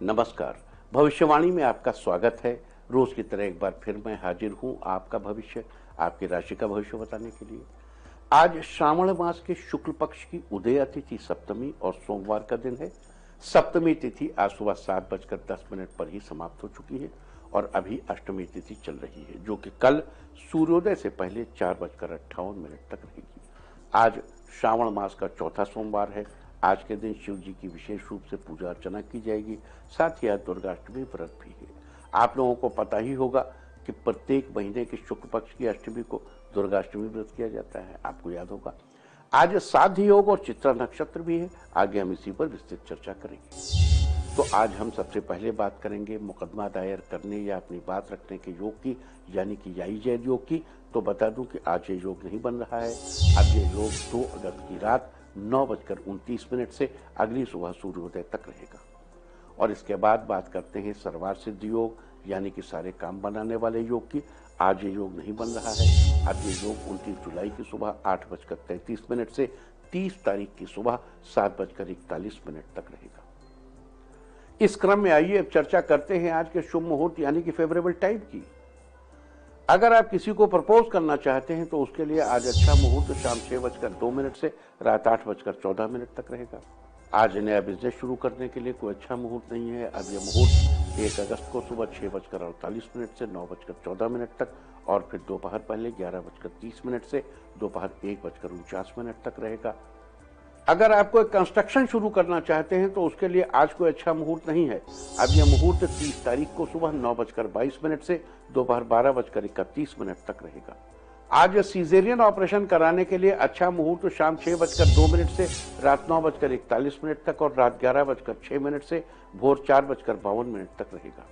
नमस्कार। भविष्यवाणी में आपका स्वागत है। रोज की तरह एक बार फिर मैं हाजिर हूँ आपका भविष्य, आपकी राशि का भविष्य बताने के लिए। आज श्रावण मास के शुक्ल पक्ष की उदय तिथि सप्तमी और सोमवार का दिन है। सप्तमी तिथि आज सुबह सात बजकर दस मिनट पर ही समाप्त हो चुकी है और अभी अष्टमी तिथि चल रही है, जो कि कल सूर्योदय से पहले चार बजकर अट्ठावन मिनट तक रहेगी। आज श्रावण मास का चौथा सोमवार है। आज के दिन शिव जी की विशेष रूप से पूजा अर्चना की जाएगी, साथ ही आज दुर्गाष्टमी व्रत भी है। आप लोगों को पता ही होगा कि प्रत्येक महीने के शुक्ल पक्ष की अष्टमी को दुर्गाष्टमी व्रत किया जाता है। आपको याद होगा। आज साध योग और चित्रा नक्षत्र भी है। आगे हम इसी पर विस्तृत चर्चा करेंगे। तो आज हम सबसे पहले बात करेंगे मुकदमा दायर करने या अपनी बात रखने के योग की, यानी कि याई योग की। तो बता दूँ कि आज ये योग नहीं बन रहा है। अब ये योग दो अगस्त की रात नौ बजकर उनतीस मिनट से अगली सुबह सूर्योदय तक रहेगा। और इसके बाद बात करते हैं सर्वार सिद्ध योग, यानी कि सारे काम बनाने वाले योग की। आज ये योग नहीं बन रहा है। अब ये योग उनतीस जुलाई की सुबह आठ बजकर तैतीस मिनट से तीस तारीख की सुबह सात बजकर इकतालीस मिनट तक रहेगा। इस क्रम में आइए, अब चर्चा करते हैं आज के शुभ मुहूर्त, यानी कि फेवरेबल टाइम की। अगर आप किसी को प्रपोज करना चाहते हैं तो उसके लिए आज अच्छा मुहूर्त शाम छह बजकर दो मिनट से रात आठ बजकर चौदह मिनट तक रहेगा। आज नया बिज़नेस शुरू करने के लिए कोई अच्छा मुहूर्त नहीं है। अब यह मुहूर्त एक अगस्त को सुबह छह बजकर अड़तालीस मिनट से नौ बजकर चौदह मिनट तक और फिर दोपहर पहले ग्यारह बजकर तीस मिनट से दोपहर एक बजकर उनचास मिनट तक रहेगा। अगर आप कोई कंस्ट्रक्शन शुरू करना चाहते हैं तो उसके लिए आज कोई अच्छा मुहूर्त नहीं है। अब यह मुहूर्त तीस तारीख को सुबह नौ बजकर बाईस मिनट से दोपहर बारह बजकर इकतीस मिनट तक रहेगा। आज सीजेरियन ऑपरेशन कराने के लिए अच्छा मुहूर्त शाम छह बजकर दो मिनट से रात नौ बजकर इकतालीस मिनट तक और रात ग्यारह बजकर छह मिनट से भोर चार बजकर बावन मिनट तक रहेगा।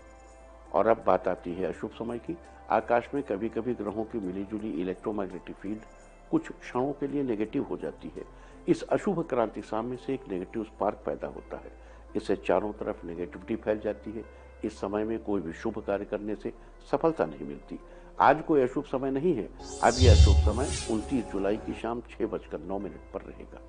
और अब बात आती है अशुभ समय की। आकाश में कभी कभी ग्रहों की मिलीजुली इलेक्ट्रोमैग्नेटिक फ़ील्ड कुछ क्षणों के लिए नेगेटिव हो जाती है। इस अशुभ क्रांति सामने से एक नेगेटिव स्पार्क पैदा होता है। इससे चारों तरफ़ नेगेटिविटी फैल जाती है। इस समय में कोई भी शुभ कार्य करने से सफलता नहीं मिलती। आज कोई अशुभ समय नहीं है। अब यह अशुभ समय उनतीस जुलाई की शाम छह बजकर नौ मिनट पर रहेगा।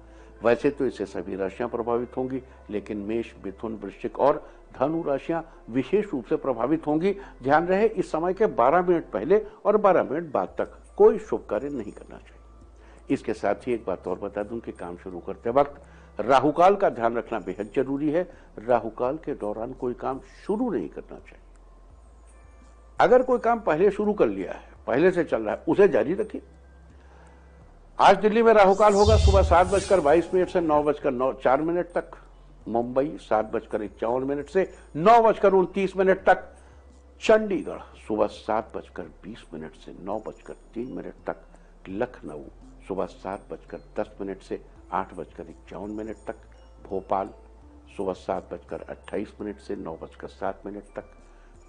वैसे तो इससे सभी राशियाँ प्रभावित होंगी, लेकिन मेष, मिथुन, वृश्चिक और धनु राशियाँ विशेष रूप से प्रभावित होंगी। ध्यान रहे, इस समय के 12 मिनट पहले और 12 मिनट बाद तक कोई शुभ कार्य नहीं करना चाहिए। इसके साथ ही एक बात और बता दूँ कि काम शुरू करते वक्त राहुकाल का ध्यान रखना बेहद ज़रूरी है। राहुकाल के दौरान कोई काम शुरू नहीं करना चाहिए। अगर कोई काम पहले शुरू कर लिया है, पहले से चल रहा है, उसे जारी रखिए। आज दिल्ली में राहुकाल होगा सुबह सात बजकर बाईस मिनट से नौ बजकर नौ, चार मिनट तक। मुंबई सात बजकर इक्यावन मिनट से नौ बजकर उनतीस मिनट तक। चंडीगढ़ सुबह सात बजकर बीस मिनट से नौ बजकर तीन मिनट तक। लखनऊ सुबह सात बजकर दस मिनट से आठ बजकर इक्यावन मिनट तक, भोपाल, सुबह सात बजकर अट्ठाईस मिनट से नौ बजकर सात मिनट तक,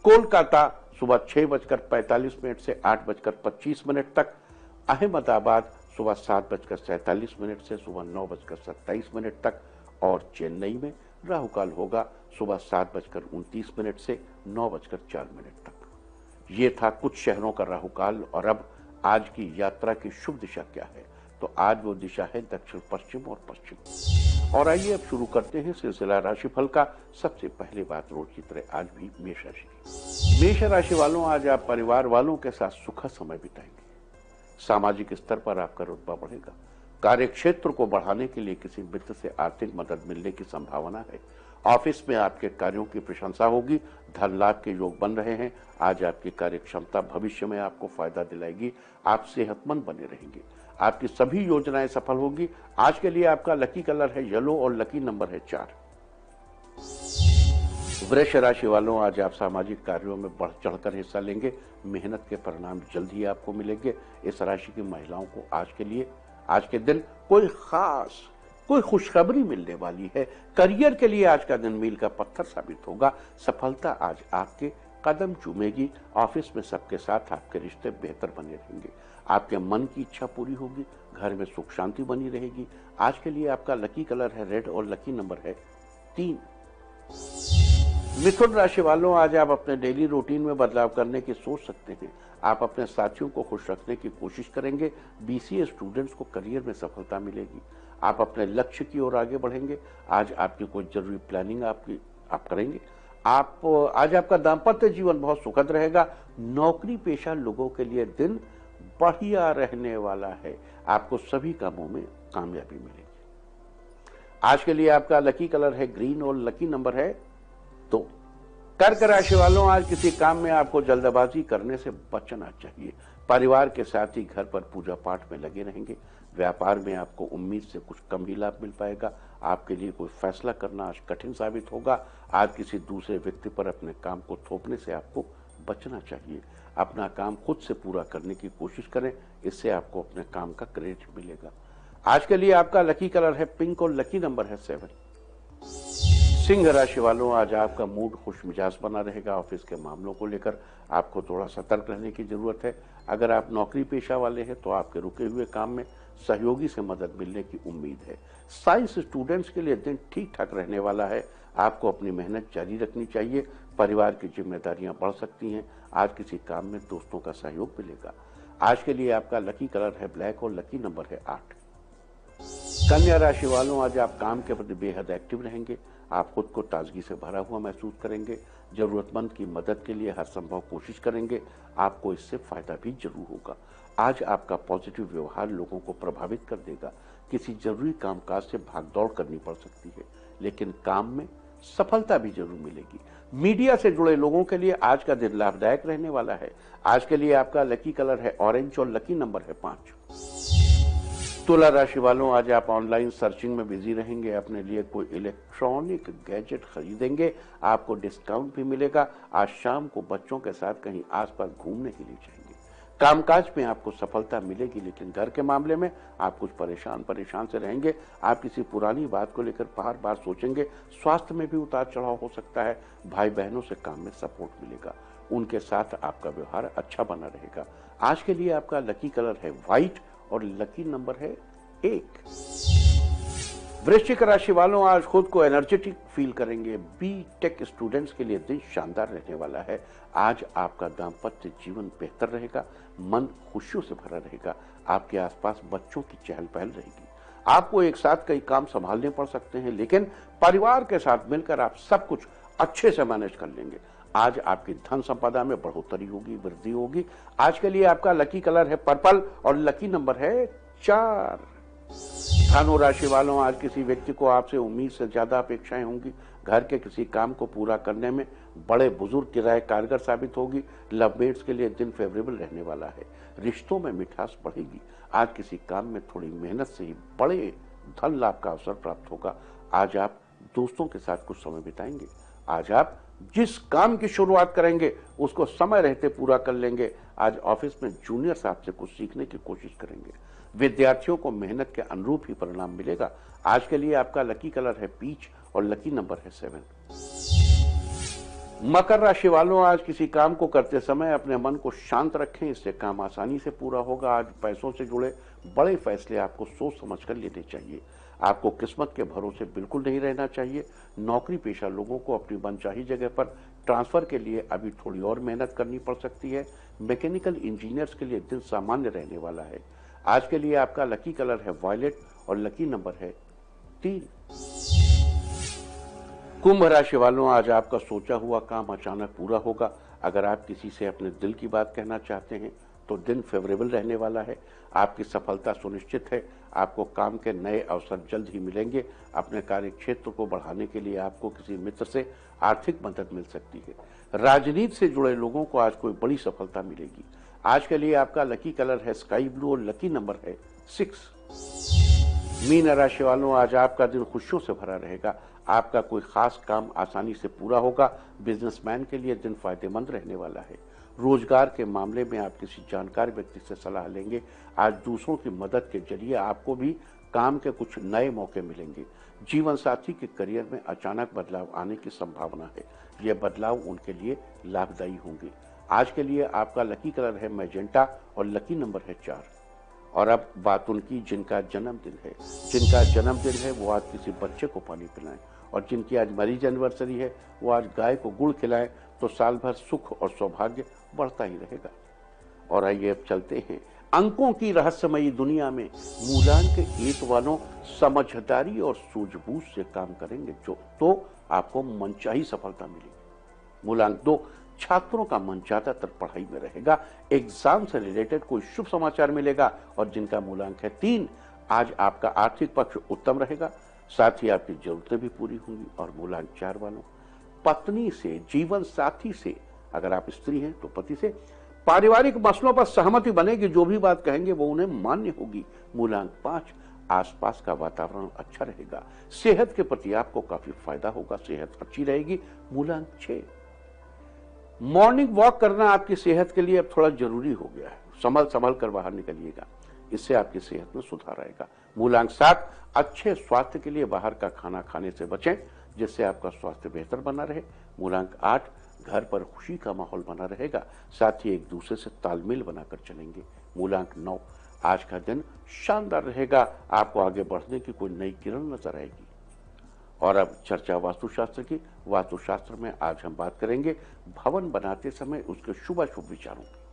कोलकाता, सुबह छह बजकर पैंतालीस मिनट से आठ बजकर पच्चीस मिनट तक, अहमदाबाद, सुबह सात बजकर सैंतालीस मिनट से सुबह नौ बजकर सत्ताईस मिनट तक और चेन्नई में राहुकाल होगा सुबह सात बजकर उनतीस मिनट से नौ बजकर चार मिनट तक। ये था कुछ शहरों का राहुकाल और अब आज की यात्रा की शुभ दिशा क्या है? तो आज वो दिशा है दक्षिण, पश्चिम और पश्चिम। और आइए अब शुरू करते हैं सिलसिला राशिफल का सबसे पहले बात रोज की तरह। आज भी मेष राशि की। मेष राशि वालों, आज आप परिवार वालों के साथ सुखद समय बिताएँगे। सामाजिक स्तर पर आपका रुतबा बढ़ेगा। कार्य क्षेत्र को बढ़ाने के लिए किसी मित्र से आर्थिक मदद मिलने की संभावना है। ऑफ़िस में आपके कार्यों की प्रशंसा होगी धन लाभ के योग बन रहे हैं, आज आपकी कार्य क्षमता भविष्य में आपको फ़ायदा दिलाएगी, आप सेहतमंद बने रहेंगे। आपकी सभी योजनाएँ सफल होगी। आज के लिए आपका लकी कलर है येलो और लकी नंबर है चार। वृक्ष राशि वालों, आज आप सामाजिक कार्यों में बढ़ चढ़कर हिस्सा लेंगे। मेहनत के परिणाम जल्द ही आपको मिलेंगे। इस राशि की महिलाओं को आज के लिए, आज के दिन कोई खास कोई खुशखबरी मिलने वाली है। करियर के लिए आज का दिन मील का पत्थर साबित होगा। सफलता आज आपके कदम चूमेगी। ऑफ़िस में सबके साथ आपके रिश्ते बेहतर बने रहेंगे। आपके मन की इच्छा पूरी होगी। घर में सुख शांति बनी रहेगी। आज के लिए आपका लकी कलर है रेड और लकी नंबर है तीन। मिथुन राशि वालों, आज आप अपने डेली रूटीन में बदलाव करने की सोच सकते हैं। आप अपने साथियों को खुश रखने की कोशिश करेंगे। बीसीए स्टूडेंट्स को करियर में सफलता मिलेगी। आप अपने लक्ष्य की ओर आगे बढ़ेंगे। आज आपकी कोई ज़रूरी प्लानिंग आपकी, आप करेंगे। आप, आज आपका दाम्पत्य जीवन बहुत सुखद रहेगा। नौकरी पेशा लोगों के लिए दिन बढ़िया रहने वाला है। आपको सभी कामों में कामयाबी मिलेगी। आज के लिए आपका लकी कलर है ग्रीन और लकी नंबर है दो। कर्क राशि वालों, आज किसी काम में आपको जल्दबाजी करने से बचना चाहिए। परिवार के साथ ही घर पर पूजा पाठ में लगे रहेंगे। व्यापार में आपको उम्मीद से कुछ कम ही लाभ मिल पाएगा। आपके लिए कोई फैसला करना आज कठिन साबित होगा। आज किसी दूसरे व्यक्ति पर अपने काम को थोपने से आपको बचना चाहिए। अपना काम खुद से पूरा करने की कोशिश करें, इससे आपको अपने काम का क्रेडिट मिलेगा। आज के लिए आपका लकी कलर है पिंक और लकी नंबर है सेवन सिंह राशि वालों, आज आपका मूड खुश मिजाज बना रहेगा ऑफ़िस के मामलों को लेकर। आपको थोड़ा सतर्क रहने की ज़रूरत है। अगर आप नौकरी पेशा वाले हैं तो आपके रुके हुए काम में सहयोगी से मदद मिलने की उम्मीद है। साइंस स्टूडेंट्स के लिए दिन ठीक ठाक रहने वाला है। आपको अपनी मेहनत जारी रखनी चाहिए। परिवार की जिम्मेदारियाँ बढ़ सकती हैं। आज किसी काम में दोस्तों का सहयोग मिलेगा। आज के लिए आपका लकी कलर है ब्लैक और लकी नंबर है आठ। कन्या राशि वालों, आज आप काम के प्रति बेहद एक्टिव रहेंगे। आप खुद को ताजगी से भरा हुआ महसूस करेंगे। जरूरतमंद की मदद के लिए हर संभव कोशिश करेंगे। आपको इससे फ़ायदा भी ज़रूर होगा। आज आपका पॉजिटिव व्यवहार लोगों को प्रभावित कर देगा। किसी ज़रूरी कामकाज से भागदौड़ करनी पड़ सकती है, लेकिन काम में सफलता भी ज़रूर मिलेगी। मीडिया से जुड़े लोगों के लिए आज का दिन लाभदायक रहने वाला है। आज के लिए आपका लकी कलर है ऑरेंज और लकी नंबर है पाँच। तुला राशि वालों, आज आप ऑनलाइन सर्चिंग में बिज़ी रहेंगे, अपने लिए कोई इलेक्ट्रॉनिक गैजेट खरीदेंगे, आपको डिस्काउंट भी मिलेगा। आज शाम को बच्चों के साथ कहीं आसपास घूमने के लिए जाएँगे कामकाज में आपको सफलता मिलेगी, लेकिन घर के मामले में आप कुछ परेशान परेशान से रहेंगे। आप किसी पुरानी बात को लेकर बार बार सोचेंगे। स्वास्थ्य में भी उतार चढ़ाव हो सकता है। भाई बहनों से काम में सपोर्ट मिलेगा। उनके साथ आपका व्यवहार अच्छा बना रहेगा। आज के लिए आपका लकी कलर है व्हाइट और लकी नंबर है एक। वृश्चिक राशि वालों आज खुद को एनर्जेटिक फील करेंगे। बी टेक स्टूडेंट्स के लिए दिन शानदार रहने वाला है। आज आपका दाम्पत्य जीवन बेहतर रहेगा, मन खुशियों से भरा रहेगा, आपके आसपास बच्चों की चहल पहल रहेगी। आपको एक साथ कई काम संभालने पड़ सकते हैं, लेकिन परिवार के साथ मिलकर आप सब कुछ अच्छे से मैनेज कर लेंगे। आज आपकी धन संपदा में बढ़ोतरी होगी, वृद्धि होगी। आज के लिए आपका लकी कलर है पर्पल और लकी नंबर है चार। धनु राशि वालों, आज किसी व्यक्ति को आपसे उम्मीद से ज़्यादा अपेक्षाएँ होंगी। घर के किसी काम को पूरा करने में बड़े बुज़ुर्ग की राय कारगर साबित होगी। लवमेट्स के लिए दिन फेवरेबल रहने वाला है। रिश्तों में मिठास बढ़ेगी। आज किसी काम में थोड़ी मेहनत से ही बड़े धन लाभ का अवसर प्राप्त होगा। आज आप दोस्तों के साथ कुछ समय बिताएँगे। आज आप जिस काम की शुरुआत करेंगे, उसको समय रहते पूरा कर लेंगे। आज ऑफ़िस में जूनियर साहब से कुछ सीखने की कोशिश करेंगे। विद्यार्थियों को मेहनत के अनुरूप ही परिणाम मिलेगा। आज के लिए आपका लकी कलर है पीच और लकी नंबर है सेवन मकर राशि वालों, आज किसी काम को करते समय अपने मन को शांत रखें। इससे काम आसानी से पूरा होगा। आज पैसों से जुड़े बड़े फैसले आपको सोच समझ कर लेने चाहिए। आपको किस्मत के भरोसे बिल्कुल नहीं रहना चाहिए। नौकरी पेशा लोगों को अपनी मनचाही जगह पर ट्रांसफ़र के लिए अभी थोड़ी और मेहनत करनी पड़ सकती है। मैकेनिकल इंजीनियर्स के लिए दिन सामान्य रहने वाला है। आज के लिए आपका लकी कलर है वॉयलेट और लकी नंबर है तीन। कुंभ राशि वालों, आज आपका सोचा हुआ काम अचानक पूरा होगा। अगर आप किसी से अपने दिल की बात कहना चाहते हैं तो दिन फेवरेबल रहने वाला है। आपकी सफलता सुनिश्चित है। आपको काम के नए अवसर जल्द ही मिलेंगे। अपने कार्य क्षेत्र को बढ़ाने के लिए आपको किसी मित्र से आर्थिक मदद मिल सकती है। राजनीति से जुड़े लोगों को आज कोई बड़ी सफलता मिलेगी। आज के लिए आपका लकी कलर है स्काई ब्लू और लकी नंबर है सिक्स मीन राशि वालों, आज आपका दिन खुशियों से भरा रहेगा। आपका कोई खास काम आसानी से पूरा होगा। बिजनेसमैन के लिए दिन फ़ायदेमंद रहने वाला है। रोज़गार के मामले में आप किसी जानकार व्यक्ति से सलाह लेंगे। आज दूसरों की मदद के ज़रिए आपको भी काम के कुछ नए मौके मिलेंगे। जीवन साथी के करियर में अचानक बदलाव आने की संभावना है। यह बदलाव उनके लिए लाभदायी होंगे। आज के लिए आपका लकी कलर है मैजेंटा और लकी नंबर है चार। और अब बात उनकी जिनका जन्मदिन है। जिनका जन्मदिन है, वो आज किसी बच्चे को पानी पिलाएँ। और जिनकी आज मरीज़ एनिवर्सरी है, वो आज गाय को गुड़ खिलाएँ तो साल भर सुख और सौभाग्य बढ़ता ही रहेगा। और आइए अब चलते हैं अंकों की रहस्यमयी दुनिया में। मूलांक एक वालों समझदारी और सूझबूझ से काम करेंगे जो तो आपको मनचाही सफलता मिलेगी। मूलांक दो छात्रों का मन ज़्यादातर पढ़ाई में रहेगा, एग्ज़ाम से रिलेटेड कोई शुभ समाचार मिलेगा और जिनका मूलांक है तीन, आज आपका आर्थिक पक्ष उत्तम रहेगा। साथ ही आपकी जरूरतें भी पूरी होंगी और मूलांक चार वालों। पत्नी से, जीवन साथी से, अगर आप स्त्री हैं तो पति से, पारिवारिक मसलों पर सहमति बनेगी, जो भी बात कहेंगे वो उन्हें मान्य होगी। मूलांक पाँच, आसपास का वातावरण अच्छा रहेगा। सेहत के प्रति आपको काफ़ी फ़ायदा होगा, सेहत अच्छी रहेगी। मूलांक छह मॉर्निंग वॉक करना आपकी सेहत के लिए अब थोड़ा ज़रूरी हो गया है। संभल संभल कर बाहर निकलिएगा। इससे आपकी सेहत में सुधार आएगा। मूलांक सात, अच्छे स्वास्थ्य के लिए बाहर का खाना खाने से बचें, जिससे आपका स्वास्थ्य बेहतर बना रहे। मूलांक आठ, घर पर खुशी का माहौल बना रहेगा। साथ ही एक दूसरे से तालमेल बनाकर चलेंगे। मूलांक नौ, आज का दिन शानदार रहेगा। आपको आगे बढ़ने की कोई नई किरण नज़र आएगी। और अब चर्चा वास्तुशास्त्र की। वास्तुशास्त्र में आज हम बात करेंगे भवन बनाते समय उसके शुभ अशुभ विचारों की।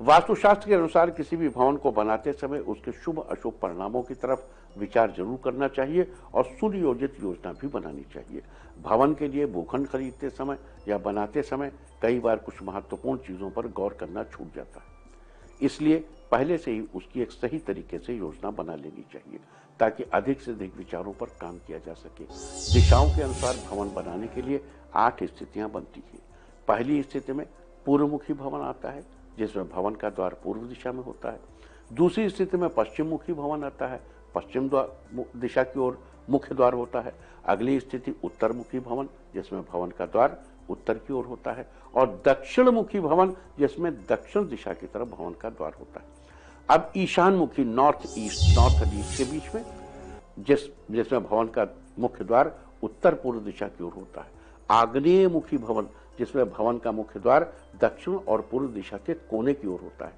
वास्तुशास्त्र के अनुसार किसी भी भवन को बनाते समय उसके शुभ अशुभ परिणामों की तरफ़ विचार ज़रूर करना चाहिए और सुनियोजित योजना भी बनानी चाहिए। भवन के लिए भूखंड खरीदते समय या बनाते समय कई बार कुछ महत्वपूर्ण चीज़ों पर गौर करना छूट जाता है। इसलिए पहले से ही उसकी एक सही तरीके से योजना बना लेनी चाहिए, ताकि अधिक से अधिक विचारों पर काम किया जा सके। दिशाओं के अनुसार भवन बनाने के लिए आठ स्थितियाँ बनती हैं। पहली स्थिति में पूर्वमुखी भवन आता है, जिसमें भवन का द्वार पूर्व दिशा में होता है। दूसरी स्थिति में पश्चिम मुखी भवन आता है, पश्चिम द्वार दिशा की ओर मुख्य द्वार होता है। अगली स्थिति उत्तर मुखी भवन, जिसमें भवन का द्वार उत्तर की ओर होता है, और दक्षिण मुखी भवन, जिसमें दक्षिण दिशा की तरफ़ भवन का द्वार होता है। अब ईशान मुखी नॉर्थ ईस्ट नॉर्थ ईस्ट के बीच में, जिस, जिसमें भवन का मुख्य द्वार उत्तर पूर्व दिशा की ओर होता है। आग्नेय मुखी भवन, जिसमें भवन का मुख्य द्वार दक्षिण और पूर्व दिशा के कोने की ओर होता है।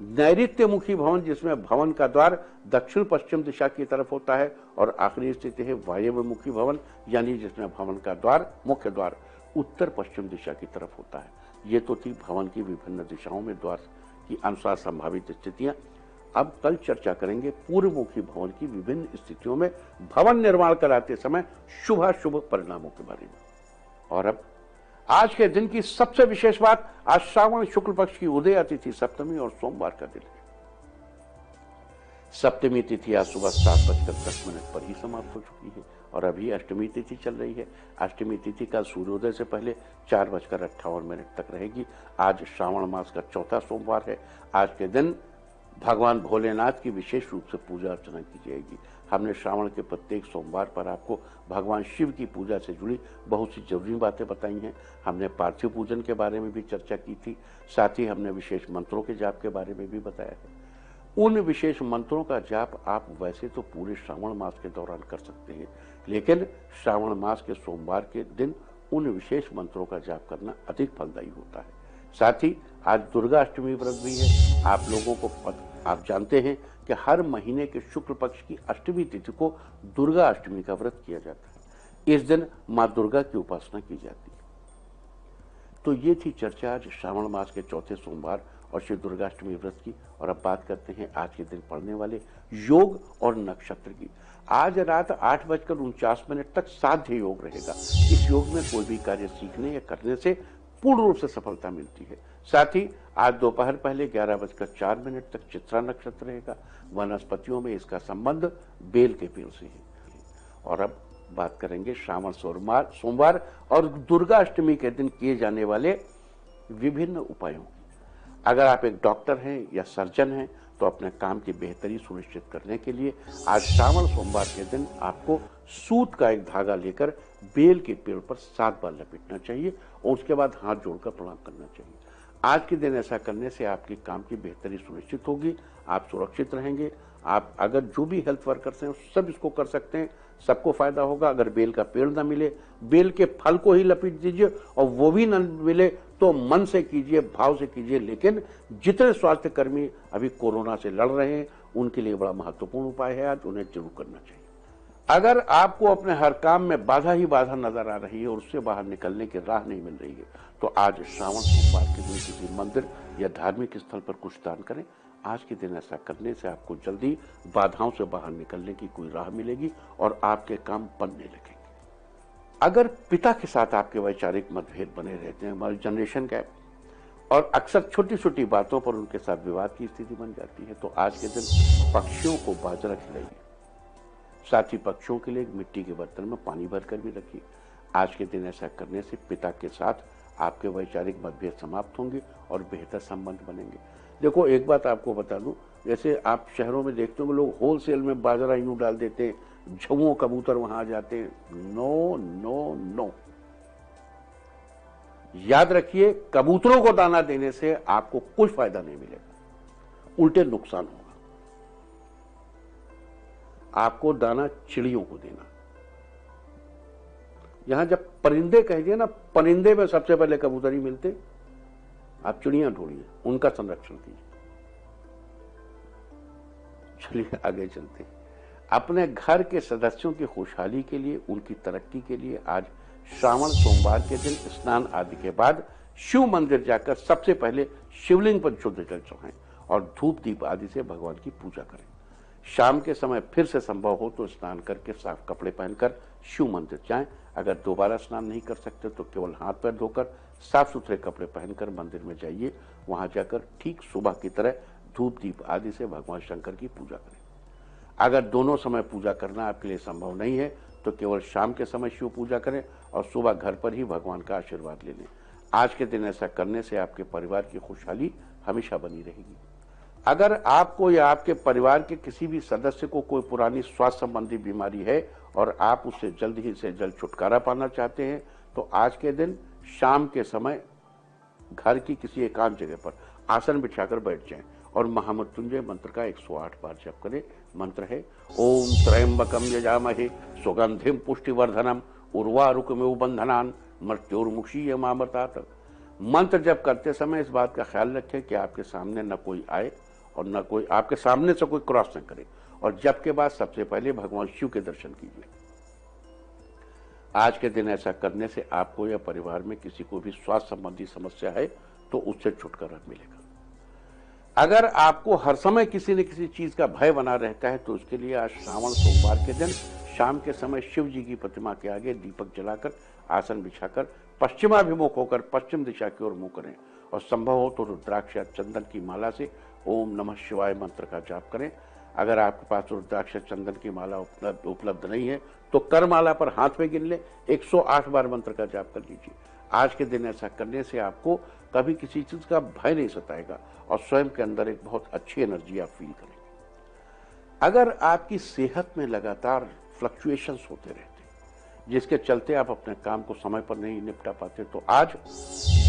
नैत्य मुखी भवन, जिसमें भवन का द्वार दक्षिण पश्चिम दिशा की तरफ़ होता है, और आखिरी स्थिति है वायव्य मुखी भवन, यानी जिसमें भवन का द्वार, मुख्य द्वार उत्तर पश्चिम दिशा की तरफ़ होता है। ये तो थी भवन की विभिन्न दिशाओं में द्वार। की अनुसार संभावित स्थितियाँ। अब कल चर्चा करेंगे पूर्वमुखी भवन की विभिन्न स्थितियों में भवन निर्माण कराते समय शुभ शुभ परिणामों के बारे में। और अब आज के दिन की सबसे विशेष बात, आज श्रावण शुक्ल पक्ष की उदय तिथि सप्तमी और सोमवार का दिन है। सप्तमी तिथि आज सुबह सात बजकर दस मिनट पर ही समाप्त हो चुकी है। और अभी अष्टमी तिथि चल रही है। अष्टमी तिथि कल सूर्योदय से पहले चार बजकर अट्ठावन मिनट तक रहेगी। आज श्रावण मास का चौथा सोमवार है। आज के दिन भगवान भोलेनाथ की विशेष रूप से पूजा अर्चना की जाएगी। हमने श्रावण के प्रत्येक सोमवार पर आपको भगवान शिव की पूजा से जुड़ी बहुत सी ज़रूरी बातें बताई हैं। हमने पार्थिव पूजन के बारे में भी चर्चा की थी। साथ ही हमने विशेष मंत्रों के जाप के बारे में भी बताया है। उन विशेष मंत्रों का जाप आप वैसे तो पूरे श्रावण मास के दौरान कर सकते हैं लेकिन श्रावण मास के सोमवार के दिन उन विशेष मंत्रों का जाप करना अधिक फलदायी होता है। साथ ही आज दुर्गा अष्टमी व्रत भी है। आप लोगों को पत, आप जानते हैं कि हर महीने के शुक्ल पक्ष की अष्टमी तिथि को दुर्गा अष्टमी का व्रत किया जाता है। इस दिन माँ दुर्गा की उपासना की जाती है। तो ये थी चर्चा आज श्रावण मास के चौथे सोमवार और श्री दुर्गाष्टमी व्रत की। और अब बात करते हैं आज के दिन पढ़ने वाले योग और नक्षत्र की। आज रात आठ बजकर उनचास मिनट तक साध्य योग रहेगा। इस योग में कोई भी कार्य सीखने या करने से पूर्ण रूप से सफलता मिलती है। साथ ही आज दोपहर पहले ग्यारह बजकर चार मिनट तक चित्रा नक्षत्र रहेगा। वनस्पतियों में इसका संबंध बेल के पेड़ से है। और अब बात करेंगे श्रावण सोमवार सोमवार और दुर्गा अष्टमी के दिन किए जाने वाले विभिन्न उपायों अगर आप एक डॉक्टर हैं या सर्जन हैं तो अपने काम की बेहतरी सुनिश्चित करने के लिए आज श्रावण सोमवार के दिन आपको सूत का एक धागा लेकर बेल के पेड़ पर सात बार लपेटना चाहिए और उसके बाद हाथ जोड़कर प्रणाम करना चाहिए। आज के दिन ऐसा करने से आपके काम की बेहतरी सुनिश्चित होगी, आप सुरक्षित रहेंगे, आप अगर जो भी हेल्थ वर्कर्स हैं, सब इसको कर सकते हैं। सबको फ़ायदा होगा, अगर बेल का पेड़ ना मिले, बेल के फल को ही लपेट दीजिए और वो भी न मिले तो मन से कीजिए, भाव से कीजिए, लेकिन जितने स्वास्थ्य कर्मी अभी कोरोना से लड़ रहे हैं, उनके लिए बड़ा महत्वपूर्ण उपाय है आज, उन्हें ज़रूर करना चाहिए। अगर आपको अपने हर काम में बाधा ही बाधा नज़र आ रही है और उससे बाहर निकलने की राह नहीं मिल रही है तो आज श्रावण सोमवार के दिन किसी मंदिर या धार्मिक स्थल पर कुछ दान करें। आज के दिन ऐसा करने से आपको जल्दी बाधाओं से बाहर निकलने की कोई राह मिलेगी और आपके काम बनने लगेंगे। अगर पिता के साथ आपके वैचारिक मतभेद बने रहते हैं, हमारे जनरेशन गैप और अक्सर छोटी छोटी बातों पर उनके साथ विवाद की स्थिति बन जाती है तो आज के दिन पक्षियों को बाजरा खिलाइए साथ ही पक्षियों के लिए मिट्टी के बर्तन में पानी भरकर भी रखिए। आज के दिन ऐसा करने से पिता के साथ आपके वैचारिक मतभेद समाप्त होंगे और बेहतर संबंध बनेंगे। देखो, एक बात आपको बता दूँ, जैसे आप शहरों में देखते हो लोग होलसेल में बाजरा यूँ डाल देते हैं झुओं कबूतर वहाँ आ जाते। हैं नो नो नो याद रखिए, कबूतरों को दाना देने से आपको कुछ फ़ायदा नहीं मिलेगा। उल्टे नुकसान होगा। आपको दाना चिड़ियों को देना। यहाँ जब परिंदे कहिए ना, परिंदे में सबसे पहले कबूतर ही मिलते। आप चिड़िया ढूंढिए, उनका संरक्षण कीजिए। चलिए आगे चलते हैं। अपने घर के सदस्यों की खुशहाली के लिए, उनकी तरक्की के लिए आज श्रावण सोमवार के दिन स्नान आदि के बाद शिव मंदिर जाकर सबसे पहले शिवलिंग पर शुद्ध जल चढ़ाएँ और धूप दीप आदि से भगवान की पूजा करें। शाम के समय फिर से संभव हो तो स्नान करके साफ़ कपड़े पहनकर शिव मंदिर जाएँ। अगर दोबारा स्नान नहीं कर सकते तो केवल हाथ पैर धोकर साफ़ सुथरे कपड़े पहनकर मंदिर में जाइए। वहाँ जाकर ठीक सुबह की तरह धूप दीप आदि से भगवान शंकर की पूजा करें। अगर दोनों समय पूजा करना आपके लिए संभव नहीं है तो केवल शाम के समय शिव पूजा करें और सुबह घर पर ही भगवान का आशीर्वाद ले लें। आज के दिन ऐसा करने से आपके परिवार की खुशहाली हमेशा बनी रहेगी। अगर आपको या आपके परिवार के किसी भी सदस्य को कोई पुरानी स्वास्थ्य संबंधी बीमारी है और आप उससे जल्द ही से जल्द छुटकारा पाना चाहते हैं तो आज के दिन शाम के समय घर की किसी एकांत जगह पर आसन बिछाकर बैठ जाएँ और महामृत्युंजय मंत्र का 108 बार जप करें। मंत्र है, ओम त्रयंबकम यजामहे, सुगंधिम पुष्टिवर्धनम, उर्वारुकमेव बंधनान मृत्युर्मुषी मामृतात। मंत्र जप करते समय इस बात का ख्याल रखें कि आपके सामने न कोई आए और न कोई, आपके सामने से कोई क्रॉस न करे। और जब के बाद सबसे पहले भगवान शिव के दर्शन कीजिए। आज के दिन ऐसा करने से आपको या परिवार में किसी को भी स्वास्थ्य संबंधी समस्या है तो उससे छुटकारा मिलेगा। अगर आपको हर समय किसी न किसी चीज़ का भय बना रहता है तो उसके लिए आज श्रावण सोमवार के दिन शाम के समय शिव जी की प्रतिमा के आगे दीपक जलाकर, आसन बिछाकर, पश्चिमाभिमुख होकर पश्चिम दिशा की ओर मुँह करें और संभव हो तो रुद्राक्ष या चंदन की माला से ओम नमः शिवाय मंत्र का जाप करें। अगर आपके पास रुद्राक्ष चंदन की माला उपलब्ध नहीं है तो कर माला पर हाथ में गिन ले 108 बार मंत्र का जाप कर लीजिए। आज के दिन ऐसा करने से आपको कभी किसी चीज़ का भय नहीं सताएगा और स्वयं के अंदर एक बहुत अच्छी एनर्जी आप फील करेंगे। अगर आपकी सेहत में लगातार फ्लक्चुएशंस होते रहते जिसके चलते आप अपने काम को समय पर नहीं निपटा पाते तो आज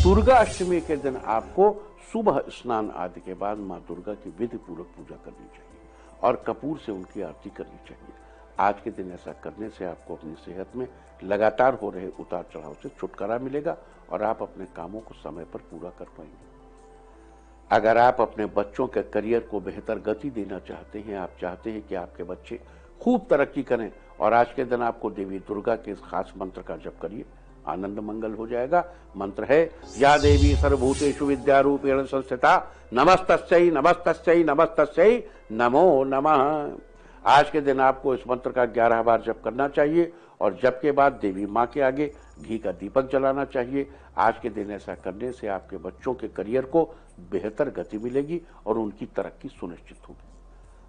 दुर्गा अष्टमी के दिन आपको सुबह स्नान आदि के बाद माँ दुर्गा की विधि पूर्वक पूजा करनी चाहिए और कपूर से उनकी आरती करनी चाहिए। आज के दिन ऐसा करने से आपको अपनी सेहत में लगातार हो रहे उतार चढ़ाव से छुटकारा मिलेगा और आप अपने कामों को समय पर पूरा कर पाएँगे। अगर आप अपने बच्चों के करियर को बेहतर गति देना चाहते हैं, आप चाहते हैं कि आपके बच्चे खूब तरक्की करें और आज के दिन आपको देवी दुर्गा के इस खास मंत्र का जप करिए, आनंद मंगल हो जाएगा। मंत्र है, या देवी सर्वभूतेषु विद्या रूपेण संस्थिता नमस्त नमस्त नमस्त नमो नमः। आज के दिन आपको इस मंत्र का ग्यारह बार जप करना चाहिए और जप के बाद देवी माँ के आगे घी का दीपक जलाना चाहिए। आज के दिन ऐसा करने से आपके बच्चों के करियर को बेहतर गति मिलेगी और उनकी तरक्की सुनिश्चित होगी।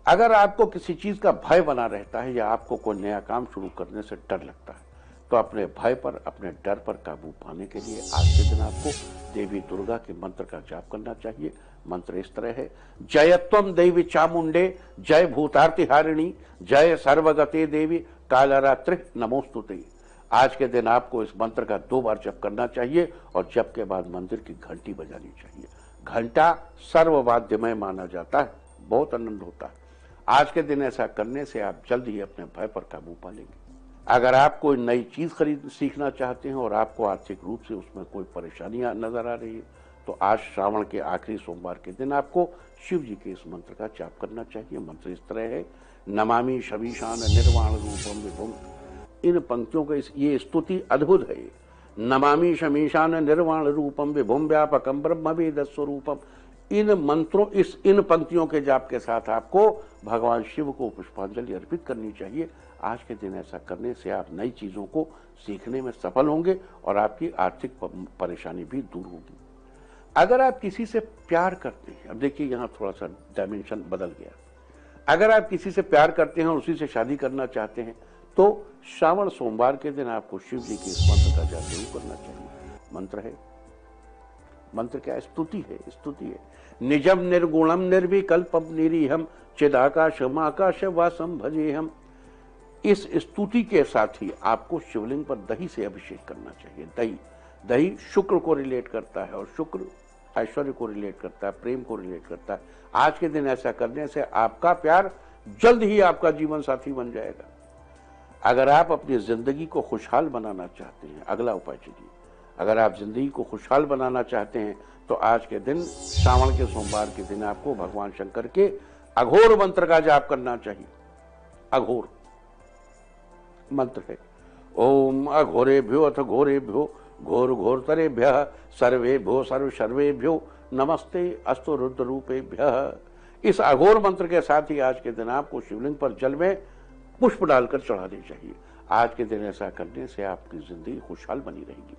अगर आपको किसी चीज़ का भय बना रहता है या आपको कोई नया काम शुरू करने से डर लगता है तो अपने भय पर, अपने डर पर काबू पाने के लिए आज के दिन आपको देवी दुर्गा के मंत्र का जाप करना चाहिए। मंत्र इस तरह है जयत्वम देवी चामुंडे, जय भूतार्ति हारिणी, जय सर्वगते देवी, कालरात्रि नमोस्तुते आज के दिन आपको इस मंत्र का दो बार जप करना चाहिए और जप के बाद मंदिर की घंटी बजानी चाहिए। घंटा सर्ववाद्यमय माना जाता है, बहुत आनंद होता है। आज के दिन ऐसा करने से आप जल्द ही अपने भय पर काबू पा लेंगे। अगर आप कोई नई चीज़ खरीद, सीखना चाहते हैं और आपको आर्थिक रूप से उसमें कोई परेशानियाँ नज़र आ रही है तो आज श्रावण के आखिरी सोमवार के दिन आपको शिव जी के इस मंत्र का जाप करना चाहिए। मंत्र इस तरह है, नमामि शमीशान निर्वाण रूपम विभुम। इन पंक्तियों का ये स्तुति अद्भुत है। नमामि शमीशान निर्वाण रूपम विभुम व्यापकम ब्रह्म वेद स्वरूपम। इन मंत्रों, इस, इन पंक्तियों के जाप के साथ आपको भगवान शिव को पुष्पांजलि अर्पित करनी चाहिए। आज के दिन ऐसा करने से आप नई चीज़ों को सीखने में सफल होंगे और आपकी आर्थिक परेशानी भी दूर होगी। अगर आप किसी से प्यार करते हैं, अब देखिए यहाँ थोड़ा सा डायमेंशन बदल गया। अगर आप किसी से प्यार करते हैं और उसी से शादी करना चाहते हैं तो श्रावण सोमवार के दिन आपको शिव जी के मंत्र का जाप ज़रूर करना चाहिए। मंत्र है। मंत्र क्या? स्तुति है स्तुति है। निजम निर्गुणम निर्विकल्पम निरीहम चिदाकाश आकाश वासम भजे हम इस स्तुति के साथ ही आपको शिवलिंग पर दही से अभिषेक करना चाहिए। दही। दही शुक्र को रिलेट करता है और शुक्र ऐश्वर्य को रिलेट करता है, प्रेम को रिलेट करता है। आज के दिन ऐसा करने से आपका प्यार जल्द ही आपका जीवन साथी बन जाएगा। अगर आप अपनी ज़िंदगी को खुशहाल बनाना चाहते हैं, अगला उपाय चलिए। अगर आप ज़िंदगी को खुशहाल बनाना चाहते हैं तो आज के दिन श्रावण के सोमवार के दिन आपको भगवान शंकर के अघोर मंत्र का जाप करना चाहिए। अघोर। मंत्र है ओम अघोरे भ्यो अथ घोरे भ्यो घोर घोर तरे भ्य सर्वे भ्यो सर्व सर्वे भ्यो नमस्ते अस्तु रुद्र रूपे भ्य इस अघोर मंत्र के साथ ही आज के दिन आपको शिवलिंग पर जल में पुष्प डालकर चढ़ानी चाहिए। आज के दिन ऐसा करने से आपकी ज़िंदगी खुशहाल बनी रहेगी।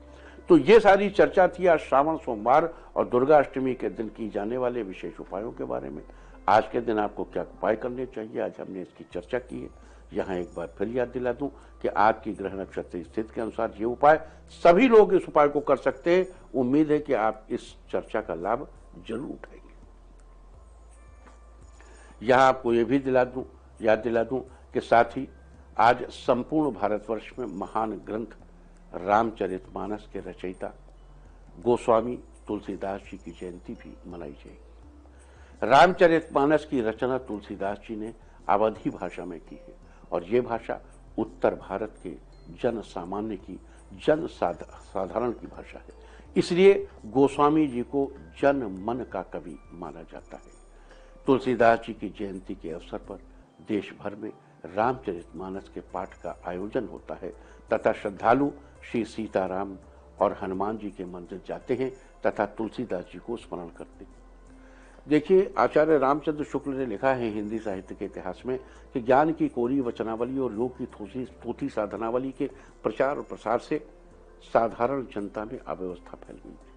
तो ये सारी चर्चा थी आज श्रावण सोमवार और दुर्गा अष्टमी के दिन की जाने वाले विशेष उपायों के बारे में। आज के दिन आपको क्या उपाय करने चाहिए? आज हमने इसकी चर्चा की है। यहाँ एक बार फिर याद दिला दूँ कि आपकी ग्रह नक्षत्र स्थिति के अनुसार ये उपाय सभी लोग इस उपाय को कर सकते हैं। उम्मीद है कि आप इस चर्चा का लाभ ज़रूर उठाएँगे। यहाँ आपको ये भी दिला दूँ, याद दिला दूँ कि साथ ही आज संपूर्ण भारतवर्ष में महान ग्रंथ रामचरितमानस के रचयिता गोस्वामी तुलसीदास जी की जयंती भी मनाई जाएगी। रामचरितमानस की रचना तुलसीदास जी ने अवधि भाषा में की है। और ये भाषा उत्तर भारत के जन सामान्य की जन साधारण की भाषा है। इसलिए गोस्वामी जी को जन मन का कवि माना जाता है। तुलसीदास जी की जयंती के अवसर पर देश भर में रामचरितमानस के पाठ का आयोजन होता है। तथा श्रद्धालु श्री सीताराम और हनुमान जी के मंदिर जाते हैं तथा तुलसीदास जी को स्मरण करते हैं। देखिए, आचार्य रामचंद्र शुक्ल ने लिखा है हिंदी साहित्य के इतिहास में कि ज्ञान की कोरी वचनावली और लोक की थोसी, थोथी साधनावली के प्रचार और प्रसार से साधारण जनता में अव्यवस्था फैल गई थी।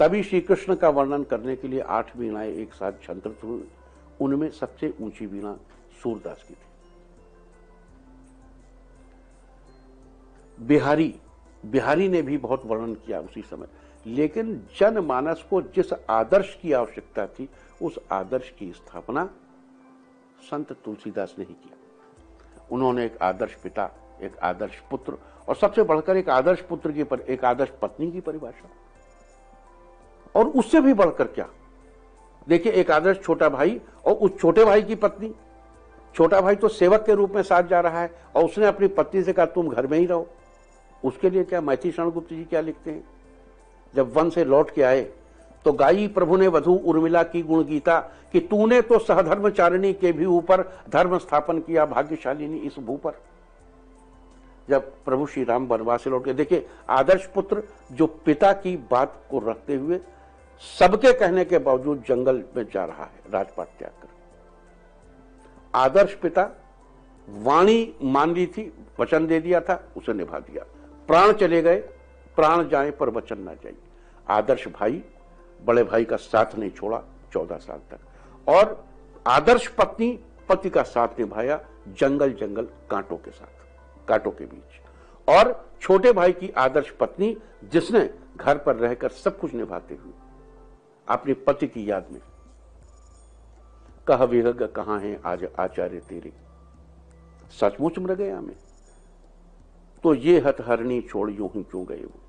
तभी श्री कृष्ण का वर्णन करने के लिए आठ वीणाएँ एक साथ छंत्रित हुई। उनमें सबसे ऊँची वीणा सूरदास की थी। बिहारी बिहारी ने भी बहुत वर्णन किया उसी समय। लेकिन जनमानस को जिस आदर्श की आवश्यकता थी उस आदर्श की स्थापना संत तुलसीदास ने ही किया उन्होंने एक आदर्श पिता एक आदर्श पुत्र और सबसे बढ़कर एक आदर्श पुत्र की पर, एक आदर्श पत्नी की परिभाषा। और उससे भी बढ़कर क्या? देखिए एक आदर्श छोटा भाई और उस छोटे भाई की पत्नी। छोटा भाई तो सेवक के रूप में साथ जा रहा है और उसने अपनी पत्नी से कहा तुम घर में ही रहो। उसके लिए क्या मैथी शरण गुप्त जी क्या लिखते हैं? जब वन से लौट के आए तो गाई प्रभु ने वधु उर्मिला की गुण गीता कि तूने तो सहधर्मचारिणी के भी ऊपर धर्म स्थापन किया भाग्यशालिनी इस भू पर। जब प्रभु श्री राम वनवास से लौट के, देखिए, आदर्श पुत्र जो पिता की बात को रखते हुए सबके कहने के बावजूद जंगल में जा रहा है, राजपाट त्याग कर। आदर्श पिता वाणी मान ली थी, वचन दे दिया था, उसे निभा दिया। प्राण चले गए प्राण जाए पर वचन ना जाए। आदर्श भाई, बड़े भाई का साथ नहीं छोड़ा चौदह साल तक। और आदर्श पत्नी, पति का साथ निभाया जंगल जंगल कांटों के साथ, कांटों के बीच। और छोटे भाई की आदर्श पत्नी, जिसने घर पर रहकर सब कुछ निभाते हुए, अपने पति की याद में कह विहग कहा है आज आचार्य तेरे? सचमुच मर गया मैं। तो ये हथहरणी छोड़ यूँ ही क्यों गए वो?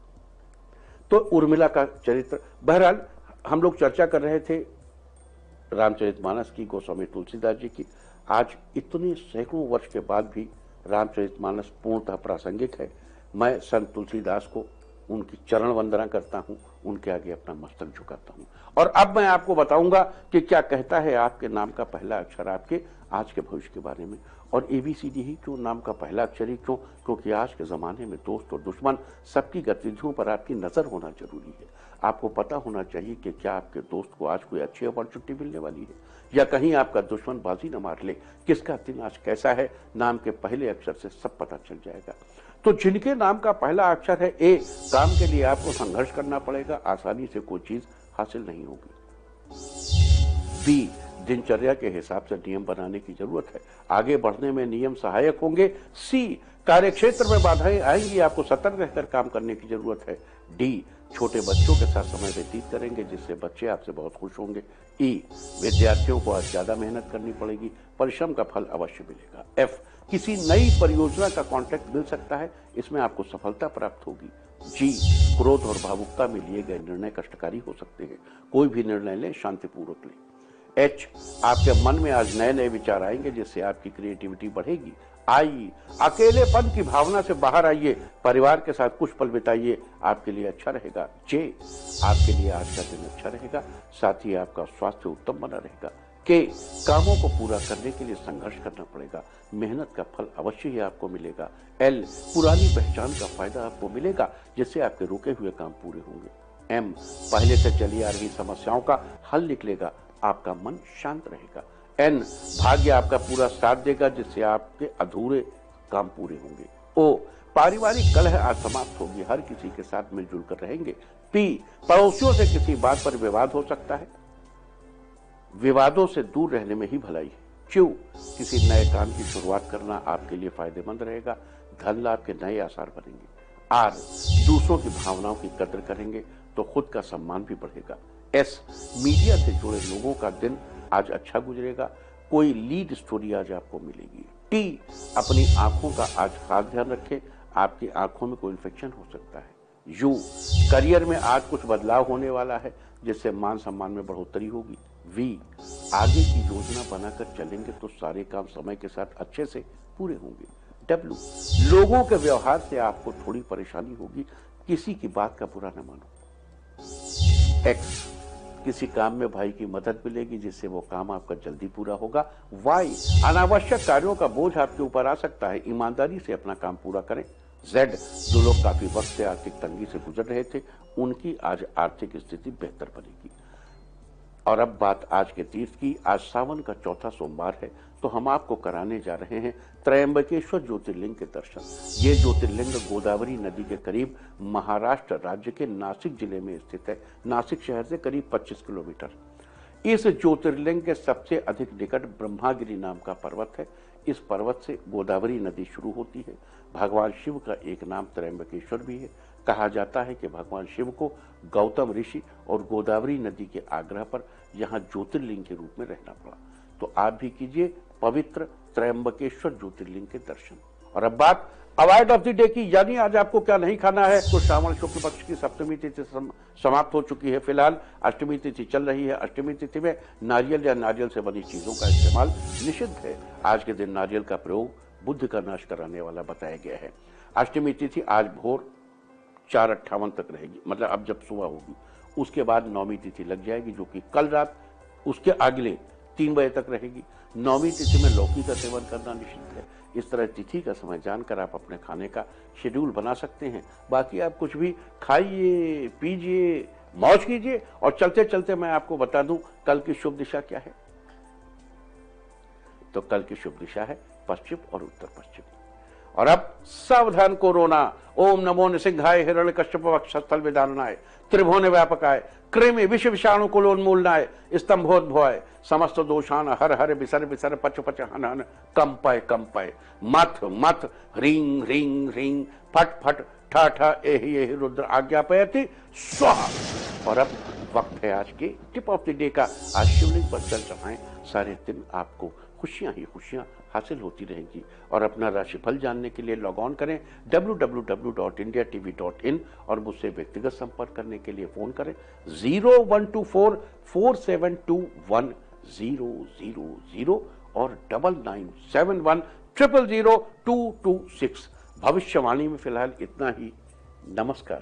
तो उर्मिला का चरित्र, बहरहाल, हम लोग चर्चा कर रहे थे रामचरित मानस की, गोस्वामी तुलसीदास जी की। आज इतने सैकड़ों वर्ष के बाद भी रामचरित मानस पूर्णतः प्रासंगिक है। मैं संत तुलसीदास को उनकी चरण वंदना करता हूँ, उनके आगे अपना मस्तक झुकाता हूँ। और अब मैं आपको बताऊँगा कि क्या कहता है आपके नाम का पहला अक्षर आपके आज के भविष्य के बारे में। और ए बी सी डी ही क्यों नाम का पहला अक्षर ही क्यों? क्योंकि आज के ज़माने में दोस्त और दुश्मन सबकी गतिविधियों पर आपकी नज़र होना ज़रूरी है। आपको पता होना चाहिए कि क्या आपके दोस्त को आज कोई अच्छी अपॉर्चुनिटी मिलने वाली है? या कहीं आपका दुश्मन बाजी न मार ले, किसका दिन आज कैसा है, नाम के पहले अक्षर से सब पता चल जाएगा। तो जिनके नाम का पहला अक्षर है ए काम के लिए आपको संघर्ष करना पड़ेगा, आसानी से कोई चीज़ हासिल नहीं होगी। बी दिनचर्या के हिसाब से नियम बनाने की ज़रूरत है। आगे बढ़ने में नियम सहायक होंगे। सी कार्य क्षेत्र में बाधाएँ आएँगी। आपको सतर्क रहकर काम करने की ज़रूरत है। डी, छोटे बच्चों के साथ समय व्यतीत करेंगे, जिससे बच्चे आपसे बहुत खुश होंगे। ई, विद्यार्थियों को आज ज़्यादा मेहनत करनी पड़ेगी। परिश्रम का फल अवश्य मिलेगा। एफ़, किसी नई परियोजना का कॉन्ट्रैक्ट मिल सकता है। इसमें आपको सफलता प्राप्त होगी। जी, क्रोध और भावुकता में लिए गए निर्णय कष्टकारी हो सकते हैं। कोई भी निर्णय लें, शांतिपूर्वक लें। एच, आपके मन में आज नए नए विचार आएँगे जिससे आपकी क्रिएटिविटी बढ़ेगी। आई, अकेलेपन की भावना से बाहर आइए, परिवार के साथ कुछ पल बिताइए, आपके लिए अच्छा रहेगा। जे, आपके लिए आज का दिन अच्छा रहेगा, साथ ही आपका स्वास्थ्य उत्तम बना रहेगा। के, कामों को पूरा करने के लिए संघर्ष करना पड़ेगा, मेहनत का फल अवश्य ही आपको मिलेगा। एल, पुरानी पहचान का फ़ायदा आपको मिलेगा, जिससे आपके रुके हुए काम पूरे होंगे। एम, पहले से चली आ रही समस्याओं का हल निकलेगा आपका मन शांत रहेगा। एन, भाग्य आपका पूरा साथ देगा, जिससे आपके अधूरे काम पूरे होंगे। ओ, पारिवारिक कलह आज समाप्त होगी। हर किसी के साथ मिलजुल कर रहेंगे। पी, पड़ोसियों से किसी बात पर विवाद हो सकता है। विवादों से दूर रहने में ही भलाई है। क्यों? किसी नए काम की शुरुआत करना आपके लिए फ़ायदेमंद रहेगा। धन लाभ के नए आसार बनेंगे। आर, दूसरों की भावनाओं की कदर करेंगे तो खुद का सम्मान भी बढ़ेगा। एस मीडिया से जुड़े लोगों का दिन आज अच्छा गुजरेगा। कोई लीड स्टोरी आज आपको मिलेगी। टी अपनी आँखों का आज खास ध्यान रखें। आपकी आँखों में कोई इन्फेक्शन हो सकता है। यू, करियर में आज कुछ बदलाव होने वाला है, जिससे मान सम्मान में बढ़ोतरी होगी। वी, आगे की योजना बनाकर चलेंगे तो सारे काम समय के साथ अच्छे से पूरे होंगे। डब्ल्यू लोगों के व्यवहार से आपको थोड़ी परेशानी होगी। किसी की बात का बुरा न मानो। एक्स किसी काम में भाई की मदद मिलेगी, जिससे वो काम आपका जल्दी पूरा होगा। वाई अनावश्यक कार्यों का बोझ आपके ऊपर आ सकता है। ईमानदारी से अपना काम पूरा करें। जेड जो लोग काफ़ी वक्त से आर्थिक तंगी से गुजर रहे थे, उनकी आज आर्थिक स्थिति बेहतर बनेगी। और अब बात आज के तीर्थ की। आज सावन का चौथा सोमवार है। तो हम आपको कराने जा रहे हैं त्रयंबकेश्वर ज्योतिर्लिंग के दर्शन। ये ज्योतिर्लिंग गोदावरी नदी के करीब महाराष्ट्र राज्य के नासिक ज़िले में स्थित है। नासिक शहर से करीब 25 किलोमीटर। इस ज्योतिर्लिंग के सबसे अधिक निकट ब्रह्मागिरी नाम का पर्वत है। इस पर्वत से गोदावरी नदी शुरू होती है। भगवान शिव का एक नाम त्रयंबकेश्वर भी है। कहा जाता है कि भगवान शिव को गौतम ऋषि और गोदावरी नदी के आग्रह पर यहाँ ज्योतिर्लिंग के रूप में रहना पड़ा। तो आप भी कीजिए पवित्र त्रयंबकेश्वर ज्योतिर्लिंग के दर्शन। और अब बात अवार्ड ऑफ़ द डे की, यानी आज आपको क्या नहीं खाना है? तो श्रावण शुक्ल पक्ष की सप्तमी तिथि समाप्त हो चुकी है फ़िलहाल। अष्टमी तिथि चल रही है। अष्टमी तिथि में नारियल या नारियल से बनी चीज़ों का इस्तेमाल निषिद्ध है। आज के दिन नारियल का प्रयोग बुद्ध का नाश कराने वाला बताया गया है। अष्टमी तिथि आज भोर चार अट्ठावन तक रहेगी। मतलब अब जब सुबह होगी, उसके बाद नौमी तिथि लग जाएगी, जो कि कल रात, उसके अगले तीन बजे तक रहेगी। नौवीं तिथि में लौकी का सेवन करना निश्चित है। इस तरह तिथि का समय जानकर आप अपने खाने का शेड्यूल बना सकते हैं। बाकी आप कुछ भी खाइए, पीजिए, मौज कीजिए और चलते चलते मैं आपको बता दूँ, कल की शुभ दिशा क्या है? तो कल की शुभ दिशा है पश्चिम और उत्तर पश्चिम। और अब सावधान कोरोना ओम नमो निसिंहाय हिरण्य कश्यप स्थल विदारणाय। त्रिभुवन व्यापकाय। कृमि विश्व विषाणु कुलोन्मूलनाय। स्तंभोद्भवाय। समस्त दोषान हर हर बिसर बिसर पच पच हन हन। कंपय कंपय। मथ मथ। ह्रीं ह्रीं ह्रीं। फट फट। ठा ठा, एहि एहि रुद्र आज्ञापयति। स्वाहा। और अब वक्त है आज के टिप ऑफ़ द डे का। आज शिवलिंग पर चल चढ़ाएँ सारे दिन आपको खुशियाँ ही खुशियाँ हासिल होती रहेगी। और अपना राशिफल जानने के लिए लॉग ऑन करें www.indiatv.in और मुझसे व्यक्तिगत संपर्क करने के लिए फ़ोन करें, zero one two four four seven two one zero zero zero और double nine seven one triple zero two two six. भविष्यवाणी में फ़िलहाल इतना ही। नमस्कार।